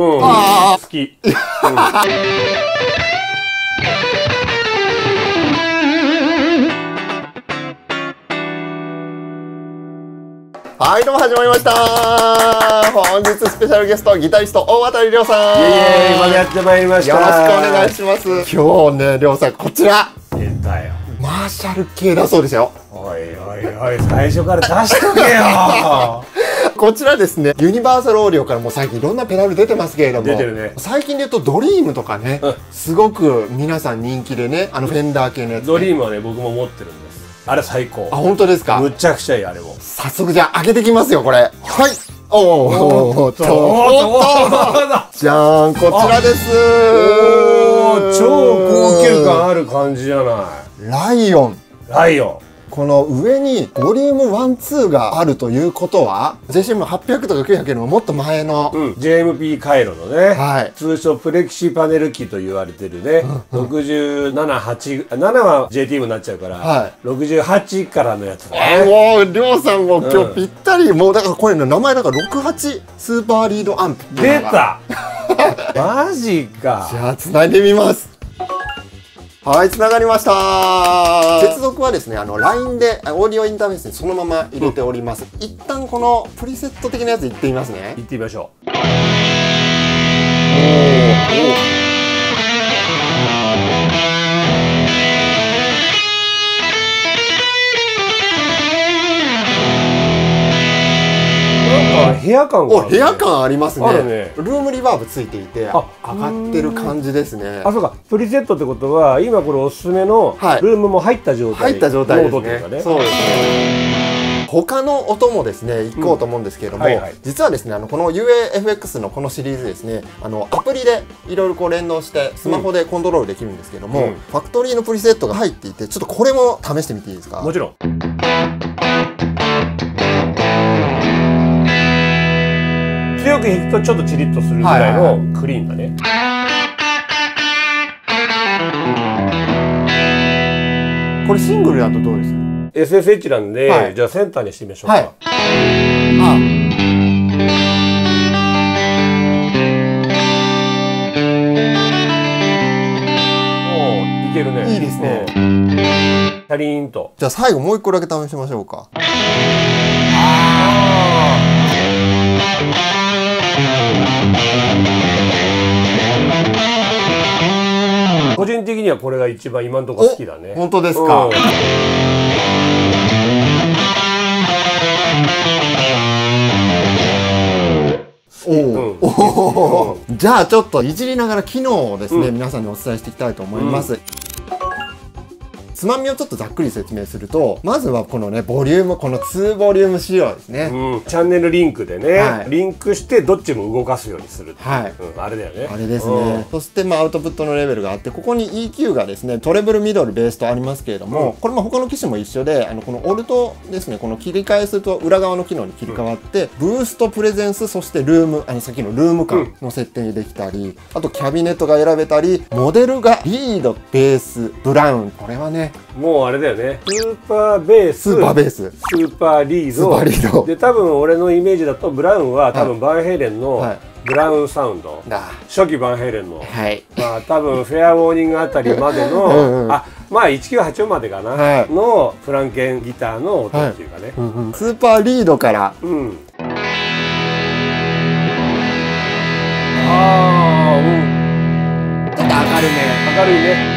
うんあ好きはい、どうも始まりました。本日スペシャルゲスト、ギタリスト、大渡亮さん。イエーイまでやってまいりましたよろしくお願いします。今日ね、亮さん、こちら、出たよマーシャル系だそうですよ。おいおいおい最初から出しとけよ こちらですね、ユニバーサルオーディオからもう最近いろんなペダル出てますけれども、出てるね最近で言うとドリームとかね、うんすごく皆さん人気でね、あのフェンダー系のやつ、ね。ドリームはね僕も持ってるんですあれ最高あ、本当ですか？むちゃくちゃいいあれも早速じゃあ開けてきますよ、これ。はい。おーおおと、じゃーん、こちらです。おー超高級感ある感じじゃなライオン。いライオこの上にボリューム1、2があるということは、JCM800 とか900よりももっと前の、ン、うん、JMP 回路のね、はい。通称プレキシパネル機と言われてるね、678 7は JTM になっちゃうから、はい。68からのやつだあね。もう、りょうさんも今日ぴったり、もうだからこれの名前だから68スーパーリードアンプ出た。マジか。じゃあ、繋いでみます。はい、繋がりました。接続はですね、あの、LINE で、あオーディオインターフェースにそのまま入れております。一旦このプリセット的なやついってみますね行。ってみましょうなんか部屋感がね。部屋感ありますね。ね。ルームリバーブついていて、あ上がってる感じですね。あそうか。プリセットってことは今これおすすめのはい。ルームも入った状態。入った状態ですね。ね。そうですね。他の音もですね行こうと思うんですけれども、うん。はいはい。実はですねあのこの UAFX のこのシリーズですねあのアプリでいろいろこう連動してスマホでコントロールできるんですけども、うん。ファクトリーのプリセットが入っていてちょっとこれも試してみていいですか？もちろんく弾くとちょっとチリッとするぐらいはいのクリーンだね、これシングルだとどうです？SSH なんで、はい。じゃあセンターにしてみましょうか、はい。あおーいけるね。いいですね。うんチャリーンと。じゃあ最後もう一個だけ試しましょうか個人的にはこれが一番今のところ好きだね。本当ですか、うん。おお、おーじゃあちょっといじりながら機能をですね、皆さんにお伝えしていきたいと思います、つまみをちょっとざっくり説明するとまずはこのねボリュームこの2ボリューム仕様ですね、うん、チャンネルリンクでね、はい。リンクしてどっちも動かすようにするはい。うん、あれだよね。あれですね、そしてまあアウトプットのレベルがあってここに EQ がですねトレブルミドルベースとありますけれども、うん。これも他の機種も一緒であのこのオルトですねこの切り替えすると裏側の機能に切り替わって、ブーストプレゼンスそしてルームあのさっきのルーム感の設定にできたり、あとキャビネットが選べたりモデルがリードベースブラウン。これはねもうあれだよね。スーパーベース。スーパーベース。スーパーリード。スーパーリード。で多分俺のイメージだとブラウンは多分バンヘイレンのはい。ブラウンサウンド、だ初期バンヘイレンの、はい。まあ多分フェアウォーニングあたりまでの うんうん。あまあ1984までかな、はい。のフランケンギターの音っていうかね、スーパーリードから。うん。ああうん。ちょっと明るめ明るいね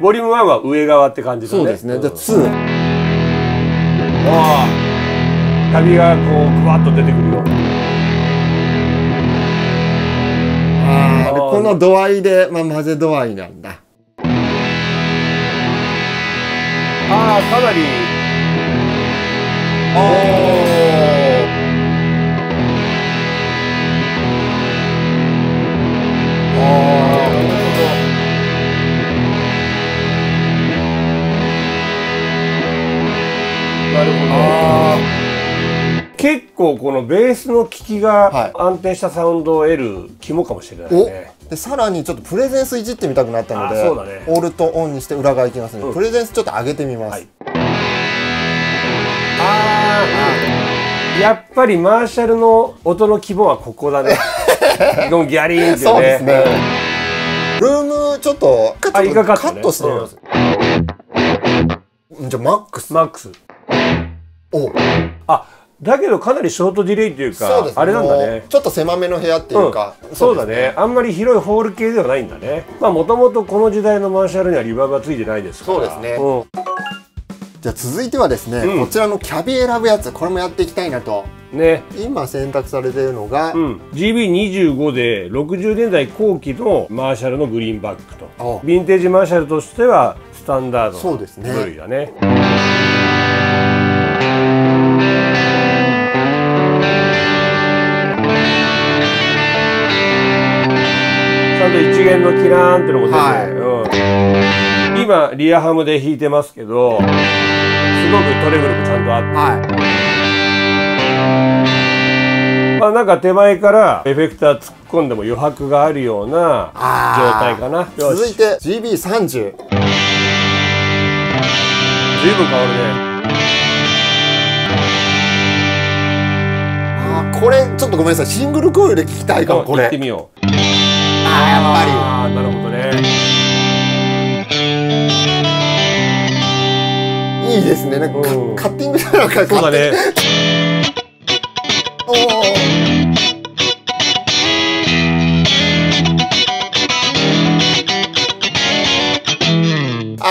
ボリューム1は上側って感じだね。そうですね、ん。じゃあ2わあ旅がこうぐわっと出てくるよ。あーであーこの度合いで、まあ、混ぜ度合いなんだ。ああかなり構このベースの効きはい。が安定したサウンドを得る肝かもしれないね、でさらにちょっとプレゼンスいじってみたくなったのでね。オールとオンにして裏側いきますので、うん。プレゼンスちょっと上げてみます、はい。ああやっぱりマーシャルの音の規模はここだね。ギャリーンってね。そうですね。ルームちょっとカットね。カットしてみます、じゃあマックス。マックス。お。あだけどかなりショートディレイというかね。あれなんだもねうちょっと狭めの部屋っていうか、うん。そうだね。あんまり広いホール系ではないんだね。まあもともとこの時代のマーシャルにはリバーブはついてないですから。そうですね。うん。じゃあ続いてはですね、うん。こちらのキャビ選ぶやつこれもやっていきたいなと。ね。今選択されているのが、うん、GB25 で60年代後期のマーシャルのグリーンバックと。あヴィンテージマーシャルとしてはスタンダードそうですね。部類だねゃんと一元のキラーンってのも出て、はい。うん、今リアハムで弾いてますけどすごくトレブルもちゃんとあって。はい。まあなんか手前からエフェクター突っ込んでも余白があるような状態かな。続いて GB30 随分変わるね。これちょっとごめんなさい。シングルコイルで聞きたいかもこれ。行ってみよう。やっぱり。なるほどね。いいですね。なんかカッティングじゃなくてそうだね。おー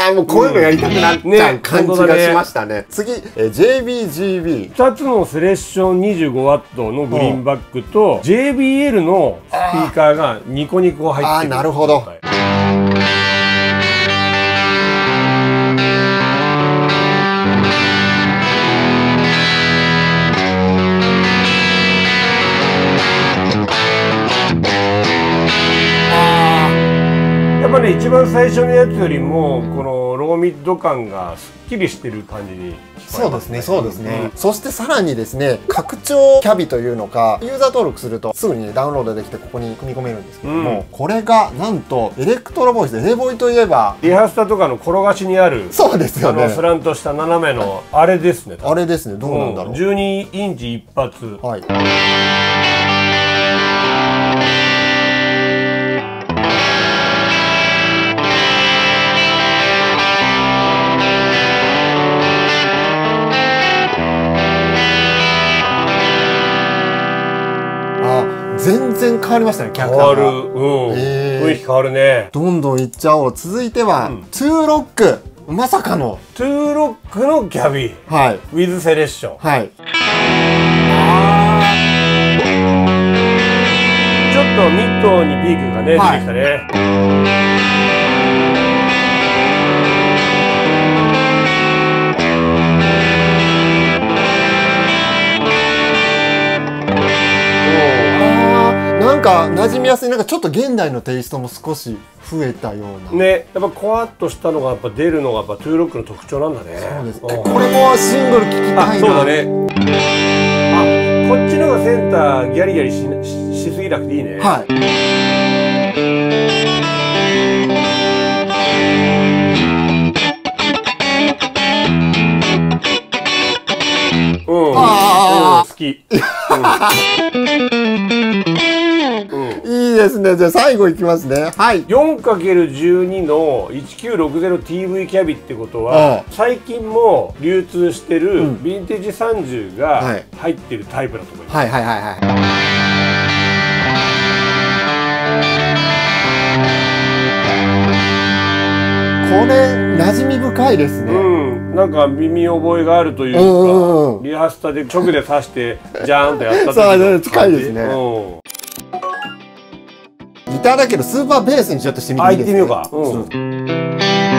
あーもうこういうのやりたくなっちゃうね感じがしましたね。次えー JBGB 2つのセレッション 25W のグリーンバックと JBL のスピーカーがニコニコ入ってる。あーなるほど。はい一番最初のやつよりもこのローミッド感がすっきりしてる感じにそうまですね。そうですね、うん。そしてさらにですね拡張キャビというのかユーザー登録するとすぐにダウンロードできてここに組み込めるんですけども、うん。これがなんとエレクトロボイスエレボイといえばリハスタとかの転がしにあるそうですよね。スランとした斜めのあれですねあれですねどうなんだろう、12インチ一発。はい全然変わりましたねキャラクターが。変わる。うん。へー。雰囲気変わるね。どんどんいっちゃおう。続いては、 Two-Rock。まさかの。 Two-Rock のキャビはい。ウィ Celestion はいちょっとミッドにピークがね、はい。出てきたねか馴染みやすいなんかちょっと現代のテイストも少し増えたような、ねやっぱコワッとしたのがやっぱ出るのがやっぱトゥーロックの特徴なんだね。そうです。ん。これもシングル聞きたいな。あそうだね。あこっちのがセンターギャリギャリしししすぎなくていいね。はい。うん、あー。うん好き、い いですね。じゃあ最後いきますね。はい。4×12 の 1960TV キャビってことは最近も流通してるうん。ヴィンテージ30がはい。入ってるタイプだと思います、はいはいはいはい。これ馴染み深いですね、うん、なんか耳覚えがあるというか、うんうんうんリハスタで直で刺してジャーンとやった時 そう近いですね。うん。ギターだけどスーパーベースにちょっとしてみてあいいですか？行ってみようか、うん。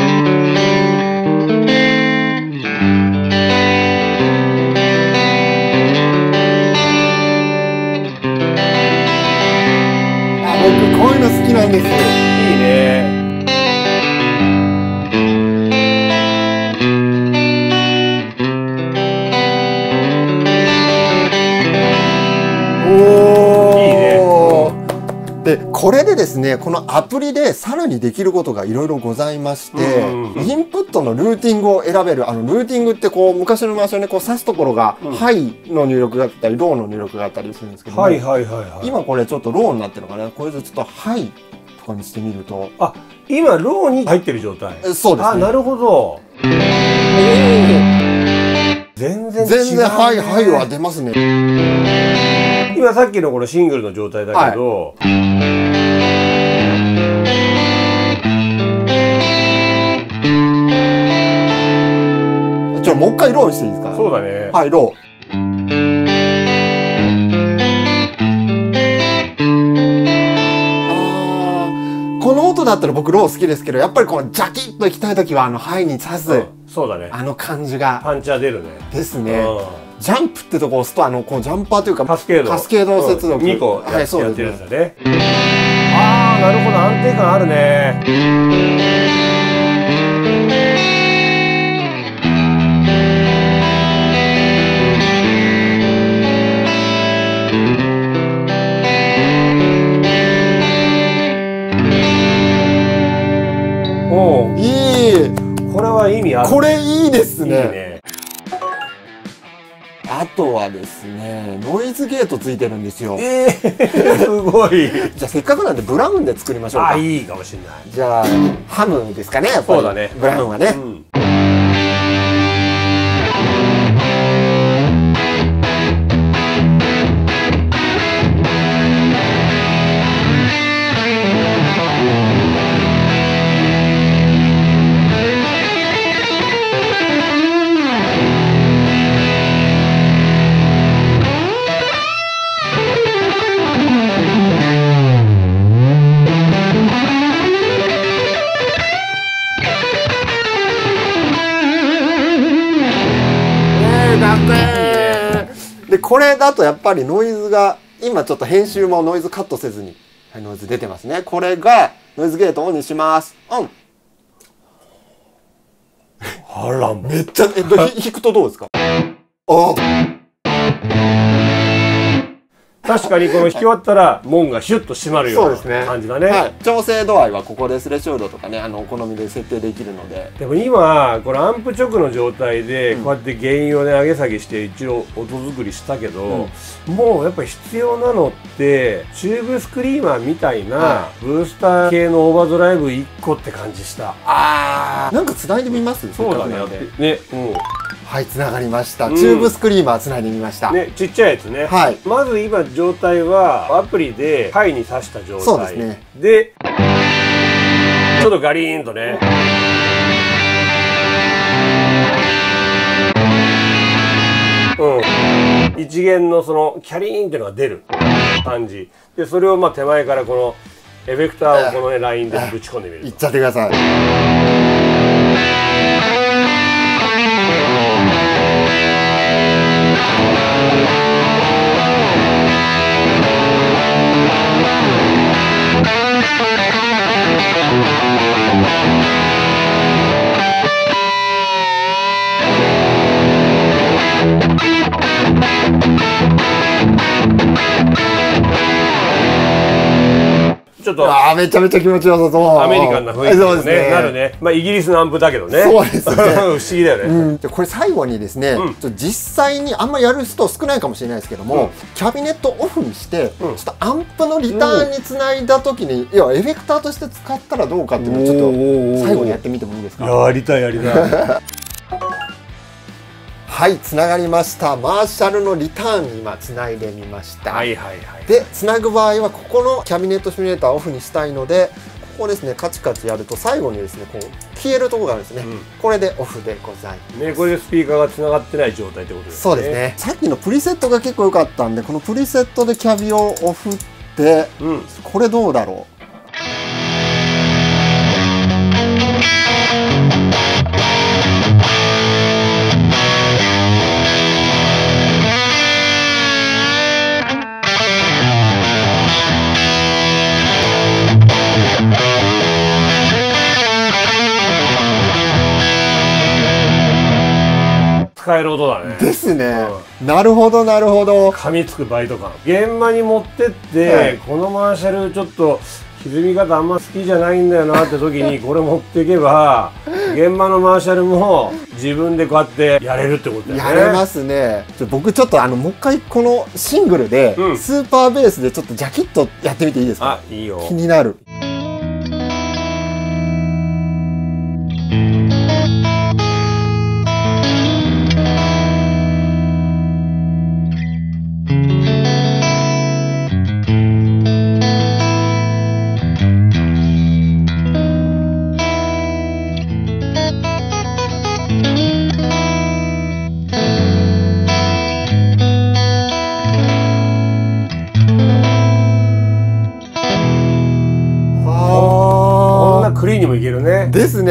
あ僕こういうの好きなんですいいねでですねこのアプリでさらにできることがいろいろございまして、うんうんインプットのルーティングを選べるあのルーティングってこう昔の場所にこう指すところが、ハイの入力があったりローの入力があったりするんですけども、はいはいはいはい。今これちょっとローになってるのかなこれでちょっとハイとかにしてみるとあ、今ローに入ってる状態。えそうですあ、なるほど。全然違う、ね。全然ハイハイは出ますね今さっきのこのシングルの状態だけど、ちょもう一回ローにしていいですか？そうだね。はいローこの音だったら僕ロー好きですけどやっぱりこのジャキッといきたい時はあのハイに刺す、うんそうだね。あの感じがパンチは出るね。ですねうジャンプってとこ押すとあのこうジャンパーというかんカスケード。カスケード接続、2個や,、はいそうやってるですねやつだね。ああ、なるほど。安定感あるね。これは意味ある。これいいですいいねね。あとはですねノイズゲートついてるんですよえー、すごい。じゃあせっかくなんでブラウンで作りましょうかあ、いいかもしれない。じゃあハムですかねやっぱりそうだねブラウンはね、うん。これだとやっぱりノイズが今ちょっと編集もノイズカットせずに、はい、ノイズ出てますね。これがノイズゲートオンにします。オン。あらま。めっちゃえっとひ弾くとどうですか？あ確かにこの引き終わったら門がシュッと閉まるような感じだね。はい、調整度合いはここでスレッショルドとかねあのお好みで設定できるので。でも今このアンプ直の状態でこうやって原因をね上げ下げして一応音作りしたけど、もうやっぱり必要なのってチューブスクリーマーみたいなはブースター系のオーバードライブ1個って感じした。あー。なんか繋いでみます？そうだね。せっかくなんはい繋がりました、うん。チューブスクリーマー繋いでみました、うん。ね、ちっちゃいやつね。はい。まず今状態はアプリでハイに挿した状態。そうですね。でちょっとガリーンとね。うん。一弦のそのキャリーンっていうのが出る感じ。でそれをまあ手前からこのエフェクターをこのねラインでぶち込んでみるい。っちゃってくださいちょっと。あーめちゃめちゃ気持ちよさそう。アメリカンな雰囲気そうですにもね。なるね。まあイギリスのアンプだけどね。そうですね。不思議だよね、うん、でこれ最後にですね、うん。実際にあんまやる人少ないかもしれないですけども、うん。キャビネットオフにして、うん。ちょっとアンプのリターンにつないだ時に、いやエフェクターとして使ったらどうかっていうのをちょっと最後にやってみてもいいですか？やりたいやりたいはいつながりました。マーシャルのリターンに今つないでみました、はいはいはいでつなぐ場合はここのキャビネットシミュレーターをオフにしたいのでここですねカチカチやると最後にですねこう消えるところがあるんですね、うん。これでオフでございます。ねこれでスピーカーがつながってない状態ってことですね。そうですね。さっきのプリセットが結構良かったんでこのプリセットでキャビをオフってうん。これどうだろう？使える音だね。ですね、なるほどなるほど。噛みつくバイト感。現場に持ってって、はい。このマーシャルちょっと歪み方あんま好きじゃないんだよなって時に これ持っていけば現場のマーシャルも自分でこうやってやれるってことだよね。やれますね。ちょ僕ちょっとあのもう一回このシングルで、うん。スーパーベースでちょっとジャキッとやってみていいですか？あいいよ。気になる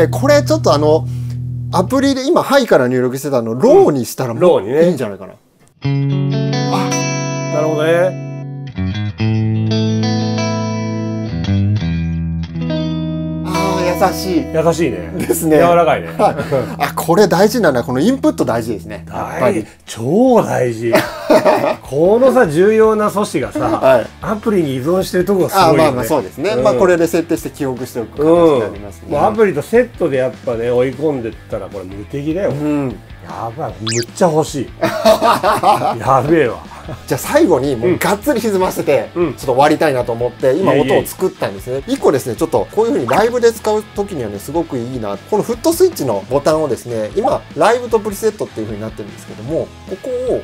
これちょっとあのアプリで今「ハイ」から入力してたのローにしたらもうローにね。いいんじゃないかな、なるほどね。あー優しい。優しいね。ですね。柔らかいね。はい。あこれ大事なんだ。このインプット大事ですね。やっぱり。大超大事 このさ重要な素子がさ、はい。アプリに依存してるとこがすごいよね。あまあまあそうですね、うん。まあこれで設定して記憶しておくうん形になりますね、もうアプリとセットでやっぱね追い込んでったらこれ無敵だよ、うん。やばい。むっちゃ欲しい。やべえわ。じゃあ最後にもうがっつり歪ませて、うん。ちょっと終わりたいなと思って今音を作ったんですね。一個ですねちょっとこういう風にライブで使う時にはねすごくいいな。このフットスイッチのボタンをですね今ライブとプリセットっていう風になってるんですけどもここを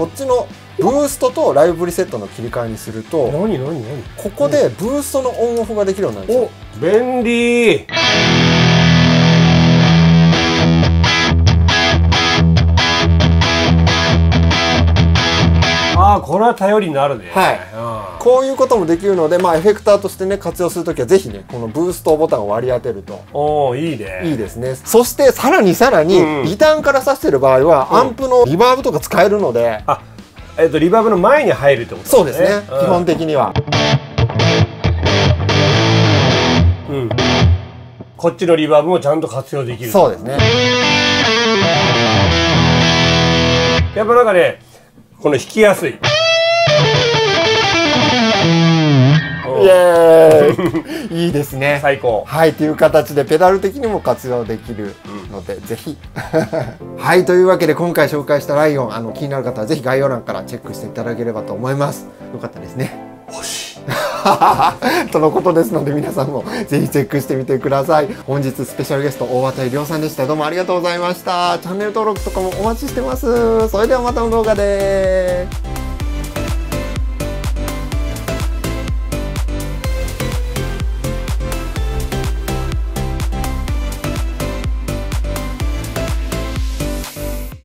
こっちのブーストとライブプリセットの切り替えにすると何何何？ここでブーストのオンオフができるようになるんですよ。お便利ああこれは頼りになるね。はい。こういうこともできるので、まあ、エフェクターとしてね活用するときはぜひねこのブーストボタンを割り当てると。おおいいね。いいですね。そしてさらにさらにうん。リターンからさしてる場合は、うん。アンプのリバーブとか使えるので。あえっ、とリバーブの前に入るってことそうですね。基本的的には。うん。こっちのリバーブもちゃんと活用できるそうですね。やっぱなんかねこの弾きやすい。イエーイ。いいですね。最高。はいという形でペダル的にも活用できるので、ぜひ。はいというわけで今回紹介したライオンあの気になる方はぜひ概要欄からチェックしていただければと思います。よかったですね。欲しいとのことですので皆さんもぜひチェックしてみてください。本日スペシャルゲスト大渡亮さんでした。どうもありがとうございました。チャンネル登録とかもお待ちしてます。それではまたの動画で